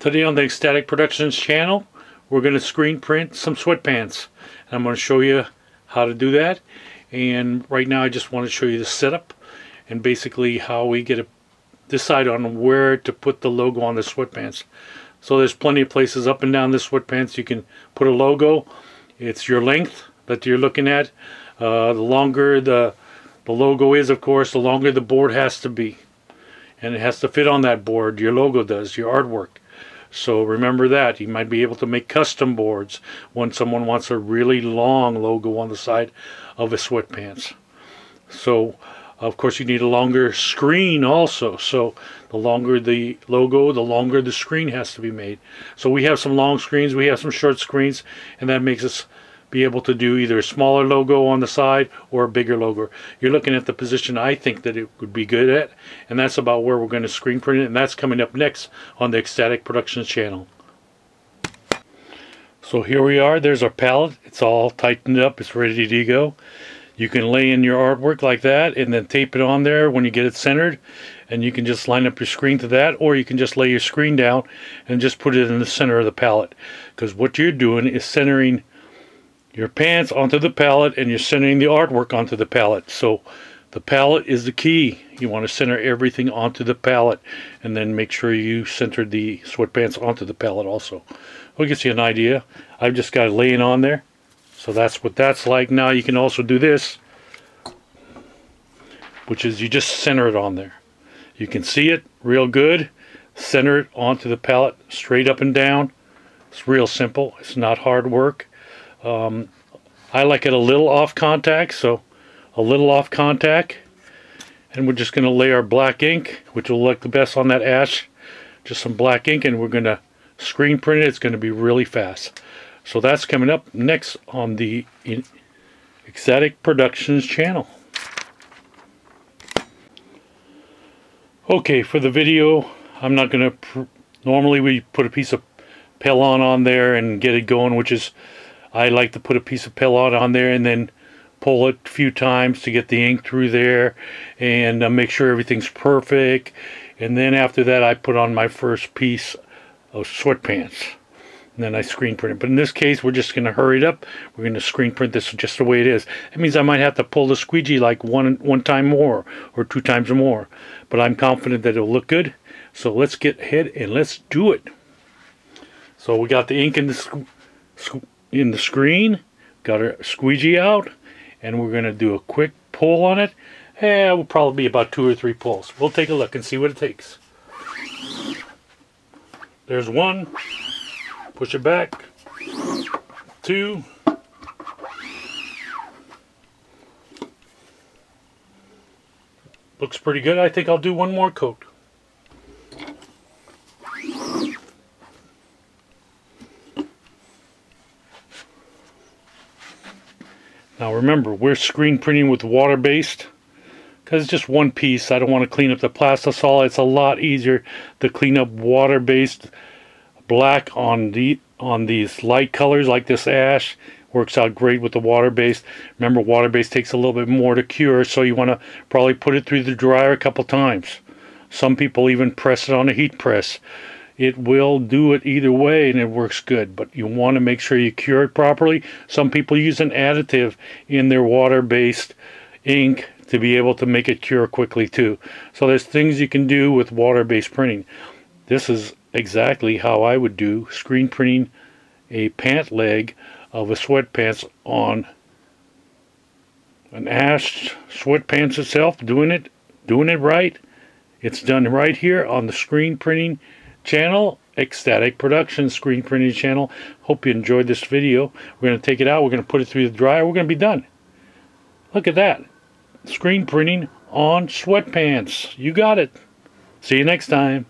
Today on the Xstatic Productions channel, we're going to screen print some sweatpants. And I'm going to show you how to do that. And right now I just want to show you the setup and basically how we get to decide on where to put the logo on the sweatpants. So there's plenty of places up and down the sweatpants you can put a logo. It's your length that you're looking at. Uh, the longer the, the logo is, of course, the longer the board has to be. And it has to fit on that board. Your logo does, your artwork. So remember that. You might be able to make custom boards when someone wants a really long logo on the side of a sweatpants. So of course you need a longer screen also. So the longer the logo, the longer the screen has to be made. So we have some long screens, we have some short screens, and that makes us be able to do either a smaller logo on the side or a bigger logo. You're looking at the position I think that it would be good at, and that's about where we're going to screen print it, and that's coming up next on the Xstatic Productions channel. So here we are, there's our palette. It's all tightened up, it's ready to go. You can lay in your artwork like that and then tape it on there when you get it centered and you can just line up your screen to that or you can just lay your screen down and just put it in the center of the palette because what you're doing is centering your pants onto the palette and you're centering the artwork onto the palette. So the palette is the key. You want to center everything onto the palette and then make sure you center the sweatpants onto the palette also. I'll get you an idea. I've just got it laying on there. So that's what that's like. Now you can also do this, which is you just center it on there. You can see it real good. Center it onto the palette straight up and down. It's real simple. It's not hard work. Um, I like it a little off contact, so a little off contact. And we're just going to lay our black ink, which will look the best on that ash. Just some black ink, and we're going to screen print it. It's going to be really fast. So that's coming up next on the Xstatic Productions channel. Okay, for the video, I'm not going to... Normally we put a piece of Pellon on there and get it going, which is I like to put a piece of Pellon on there and then pull it a few times to get the ink through there and uh, make sure everything's perfect. And then after that, I put on my first piece of sweatpants. And then I screen print it. But in this case, we're just going to hurry it up. We're going to screen print this just the way it is. It means I might have to pull the squeegee like one one time more or two times more. But I'm confident that it'll look good. So let's get ahead and let's do it. So we got the ink in the in the screen. Got our squeegee out. And we're going to do a quick pull on it. Eh, will probably be about two or three pulls. We'll take a look and see what it takes. There's one. Push it back. Two. Looks pretty good. I think I'll do one more coat. Now remember, we're screen printing with water-based because it's just one piece. I don't want to clean up the plastisol. It's a lot easier to clean up water-based black on the on these light colors like this ash. Works out great with the water-based. Remember, water-based takes a little bit more to cure, so you want to probably put it through the dryer a couple times. Some people even press it on a heat press it will do it either way and it works good. But you want to make sure you cure it properly. Some people use an additive in their water-based ink to be able to make it cure quickly too. So there's things you can do with water-based printing. This is exactly how I would do screen printing a pant leg of a sweatpants on an ash sweatpants itself doing it doing it right. It's done right here on the screen printing channel, Xstatic Productions screen printing channel. Hope you enjoyed this video. We're going to take it out. We're going to put it through the dryer. We're going to be done. Look at that. Screen printing on sweatpants. You got it. See you next time.